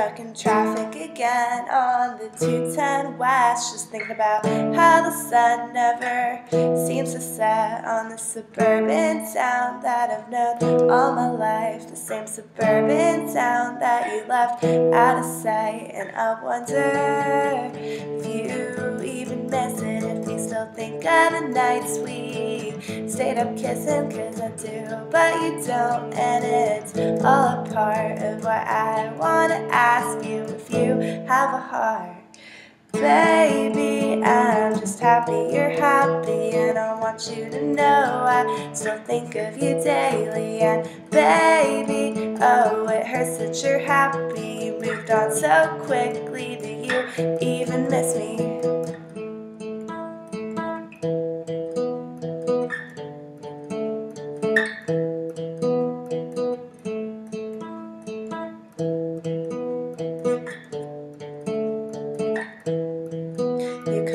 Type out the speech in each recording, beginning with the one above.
Stuck in traffic again on the 210 West. Just thinking about how the sun never seems to set on the suburban town that I've known all my life. The same suburban town that you left out of sight. And I wonder if you even miss it, if you still think of the nights we stayed up kissing, cause I do, but you don't. And it's all a part of why I wanna have a heart. Baby, I'm just happy you're happy, and I want you to know I still think of you daily. And baby, oh, it hurts that you're happy. You moved on so quickly. Do you even miss me?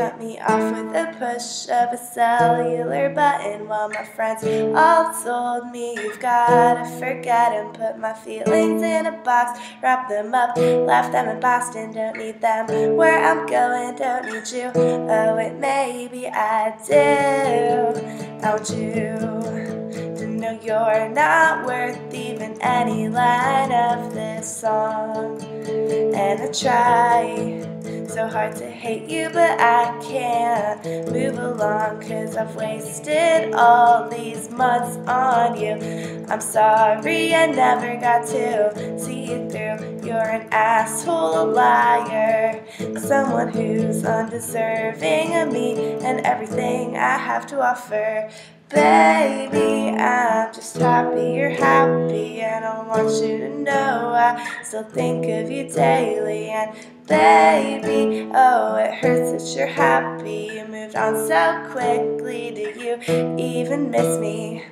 Cut me off with a push of a cellular button while my friends all told me you've gotta forget and put my feelings in a box, wrap them up, left them in Boston, don't need them where I'm going, don't need you. Oh, wait, maybe I do. I want you? To know you're not worth even any line of this song, and I try so hard to hate you, but I can't move along cause I've wasted all these months on you. I'm sorry I never got to see you through. You're an asshole, a liar, someone who's undeserving of me and everything I have to offer. Baby, I'm just happy you're happy, and I want you to know I still think of you daily. And baby, oh, it hurts that you're happy. You moved on so quickly. Do you even miss me?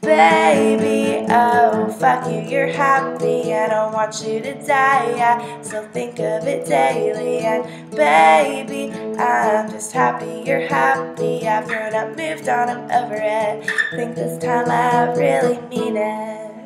Baby, oh, fuck you, you're happy. I don't want you to die. I still think of it daily. And baby, I'm just happy you're happy. I've grown up, moved on, I'm over it. Think this time I really mean it.